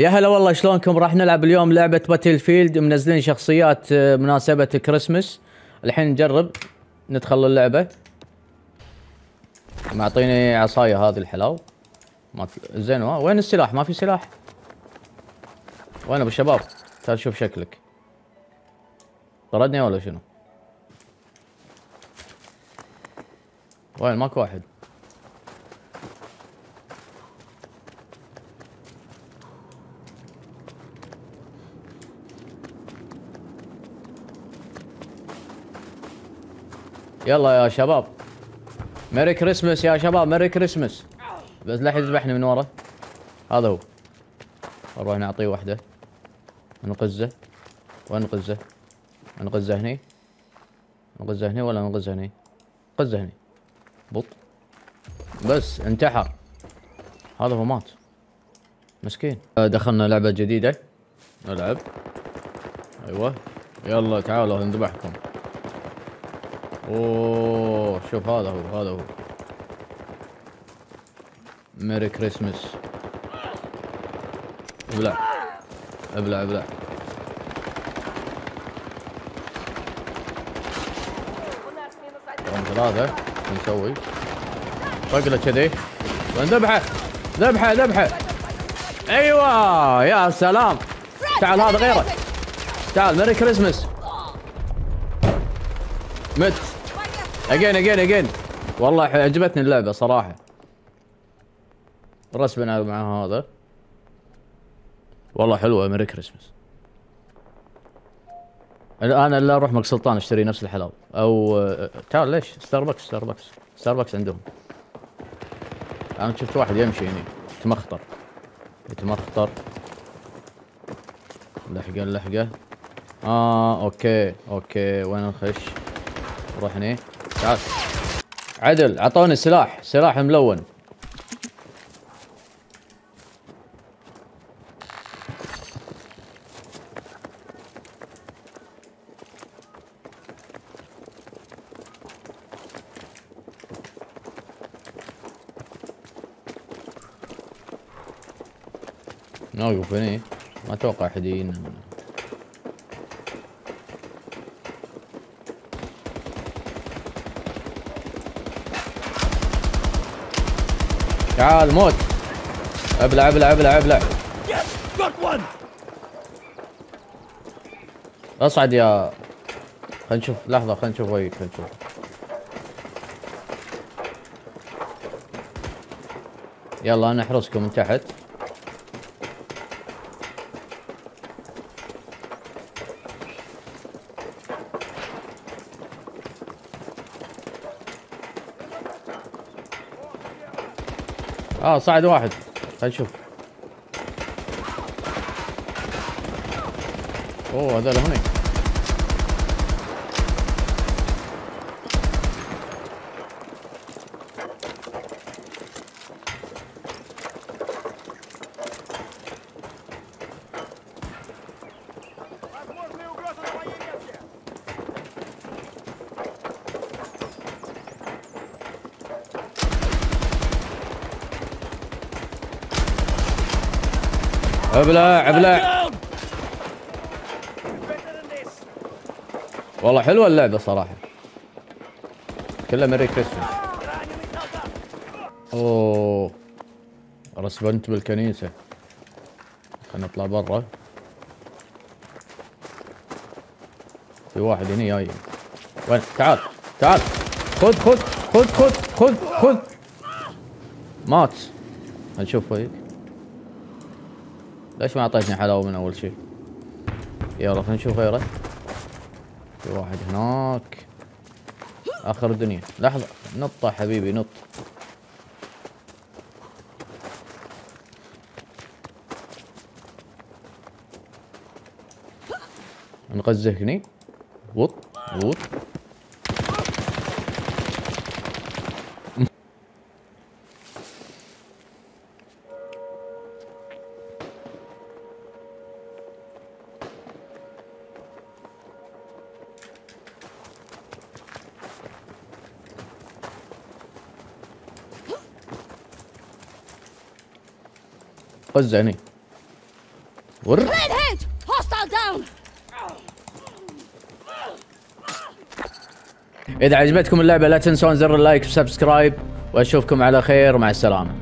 يا هلا والله شلونكم؟ راح نلعب اليوم لعبة Battlefield منزلين شخصيات آه، مناسبة كريسمس الحين نجرب ندخل اللعبة. معطيني عصاية هذه الحلاو ما زين وين السلاح؟ ما في سلاح. وين أبو الشباب؟ تعال شوف شكلك. طردني ولا شنو؟ وين؟ ماكو واحد. يلا يا شباب. ميري كريسمس يا شباب ميري كريسمس بس لا يذبحني من ورا. هذا هو. نروح نعطيه واحدة نقزه وين نقزه هني. نقزه هني ولا نقزه هني؟ قزه هني. بط. بس انتحر. هذا هو مات. مسكين. دخلنا لعبة جديدة. نلعب. أيوه. يلا تعالوا نذبحكم. أوه شوف هذا هو هذا هو. ميري كريسمس ابلع ابلع ابلع. ثلاثة شو نسوي؟ رقله كذي. ذبحة ذبحة ذبحة. أيوه يا سلام. تعال هذا غيره. تعال Merry Christmas مت. again again again والله عجبتني اللعبة صراحة. رسمنا مع هذا. والله حلوة Merry Christmas الآن الا أروح مق سلطان أشتري نفس الحلاوه أو تعال ليش؟ Starbucks Starbucks Starbucks عندهم. أنا شفت واحد يمشي هني. يتمخطر. يتمخطر. لحقة لحقة. آه okay okay. وين نخش؟ نروح هني. تعال عدل اعطوني سلاح سلاح ملون. نوقف هني. ما أتوقع أحد يجينا. من- تعال موت. ابلع ابلع ابلع ابلع. اصعد يا خلينا نشوف لحظة خلينا نشوف ويك خلينا نشوف. يلا أنا احرسكم من تحت. آه صعد واحد. خلينا نشوف. أوه هذول هني ابلع ابلع والله حلوة اللعبة صراحة. كلها ميري كريسمس أوه. رسبنت بالكنيسة. خلينا نطلع برا. في واحد هنا جاي. وين؟ تعال تعال. خذ خذ خذ خذ خذ خذ. مات. هنشوف ويك ليش ما أعطيتني حلاوة من أول شيء؟ يلا خلينا نشوف غيره. في واحد هناك. آخر الدنيا. لحظة. نط حبيبي نط. نقزه هني وط وط. قزه هني ور! إذا عجبتكم اللعبة لا تنسون زر ال like و subscribe وأشوفكم على خير. مع السلامة.